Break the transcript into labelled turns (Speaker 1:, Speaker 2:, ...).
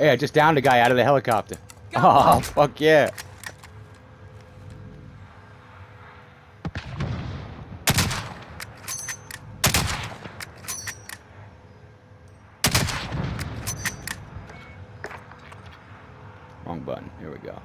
Speaker 1: Hey, I just downed a guy out of the helicopter. Oh, fuck yeah. Wrong button. Here we go.